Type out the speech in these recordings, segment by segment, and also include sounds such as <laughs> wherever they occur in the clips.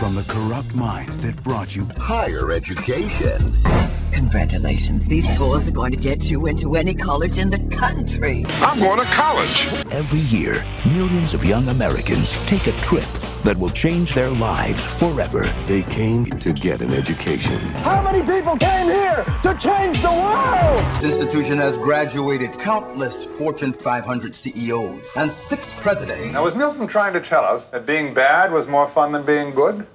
from the corrupt minds that brought you higher education. Congratulations. These scores are going to get you into any college in the country. I'm going to college. Every year, millions of young Americans take a trip that will change their lives forever. They came to get an education. How many people came here to change the world? This institution has graduated countless Fortune 500 CEOs and six presidents. Now, was Milton trying to tell us that being bad was more fun than being good?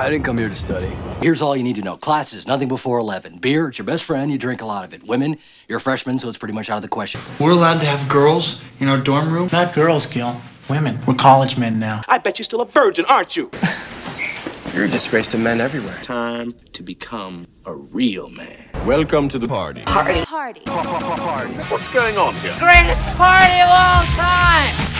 I didn't come here to study. Here's all you need to know. Classes, nothing before 11. Beer, it's your best friend, you drink a lot of it. Women, you're a freshman, so it's pretty much out of the question. We're allowed to have girls in our dorm room? Not girls, Gil. Women. We're college men now. I bet you're still a virgin, aren't you? <laughs> You're a disgrace to men everywhere. Time to become a real man. Welcome to the party. Party. Party. Party. What's going on here? Greatest party of all time.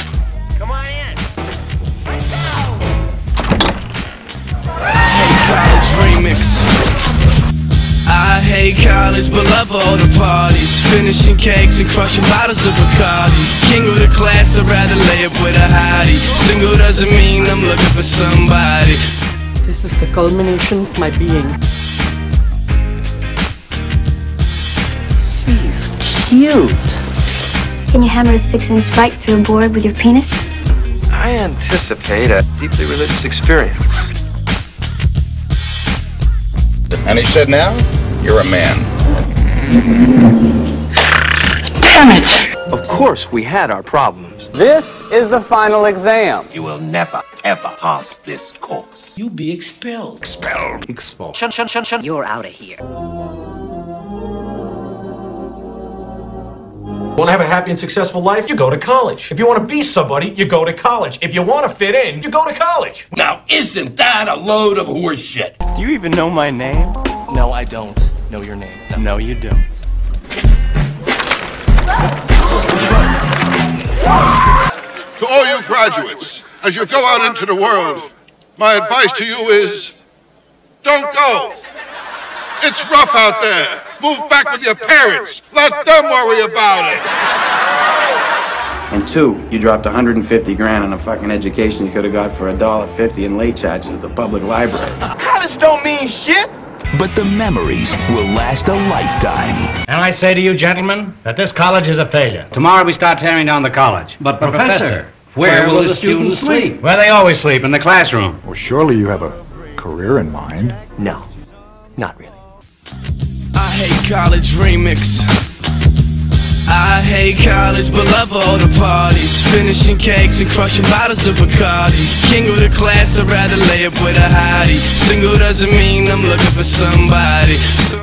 I hate college, but love all the parties. Finishing cakes and crushing bottles of Bacardi. King of the class, I'd rather lay up with a hottie. Single doesn't mean I'm looking for somebody. This is the culmination of my being. She's cute. Can you hammer a six inch right through a board with your penis? I anticipate a deeply religious experience. And he said, now, you're a man. Damn it! Of course, we had our problems. This is the final exam. You will never, ever pass this course. You'll be expelled. Expelled. Expelled. Shun, shun, shun, shun. You're out of here. Want to have a happy and successful life? You go to college. If you want to be somebody, you go to college. If you want to fit in, you go to college. Now, isn't that a load of horseshit? Do you even know my name? No, I don't know your name. No, no you don't. To all you graduates, as you go out into the world, my advice to you is don't go. It's rough out there. Move back with your parents. Let them worry about it. And two, you dropped 150 grand on a fucking education you could have got for a dollar fifty in late charges at the public library. College don't mean shit. But the memories will last a lifetime. And I say to you, gentlemen, that this college is a failure. Tomorrow we start tearing down the college. But, Professor, where, where will the students sleep? Where they always sleep, in the classroom. Well, surely you have a career in mind. No, not really. I hate college remix. I hate college, but love all the parties. Finishing cakes and crushing bottles of Bacardi. King of the class, I'd rather lay up with a hottie. Doesn't mean I'm looking for somebody. Some